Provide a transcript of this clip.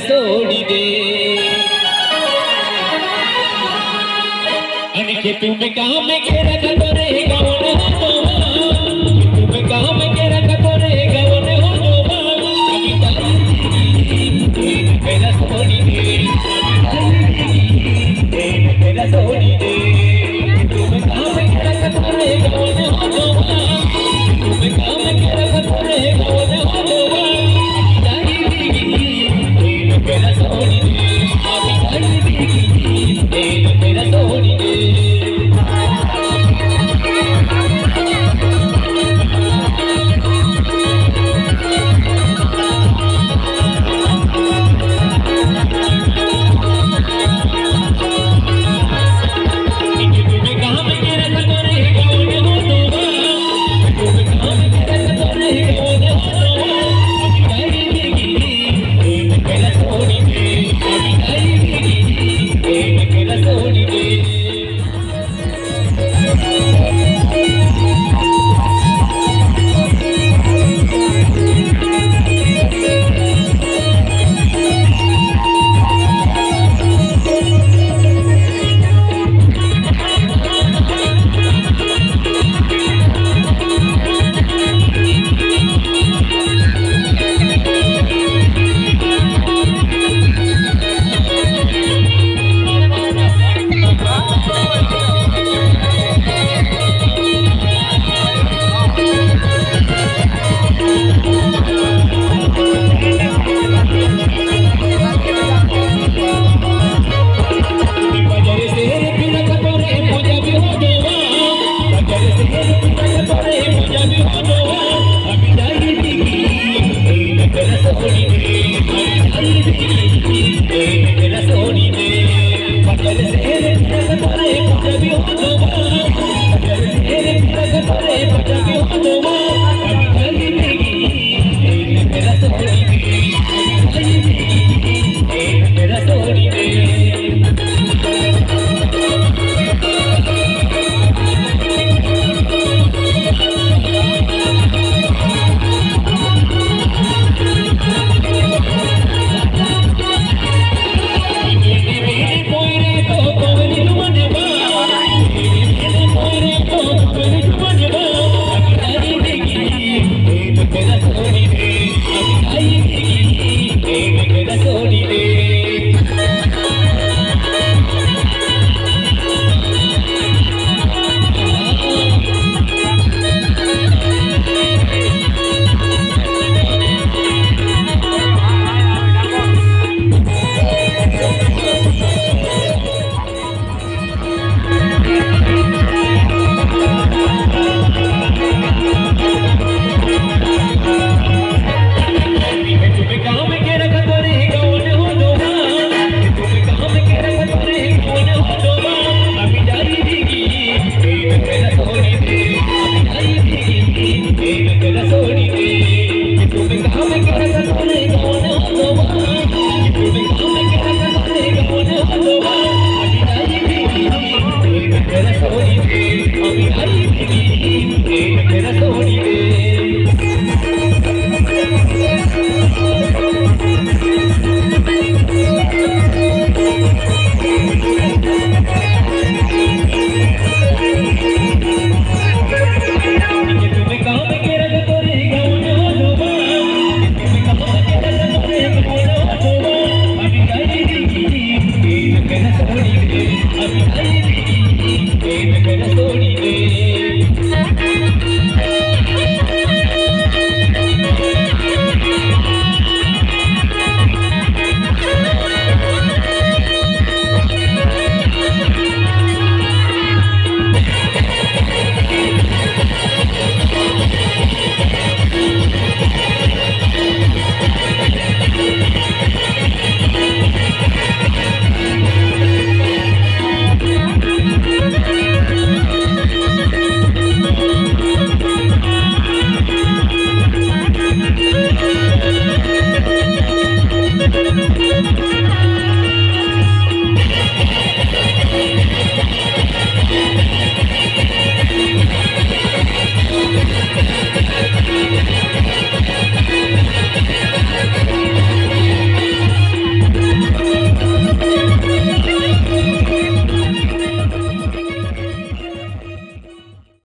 ಸೋಡಿದೆ ಅಣಕ್ಕೆ ತುಮ ಕಾಮ ಕೆರಗ ತೊರೆಗ ಒಣ ತುಮ ಕಾಮ ಕೆರಗ ತೊರೆಗ ಒಣ ಬೆರ ಸೋಡಿದೆ ಬೆರ ಸೋಡಿದೆ ತುಮ ಕಾಮ ಕೆರಗ ತೊರೆಗ ಒಣ ತುಮ ಕಾಮ ಕೆರಗ ತೊರೆಗ ಒಣ Because that's.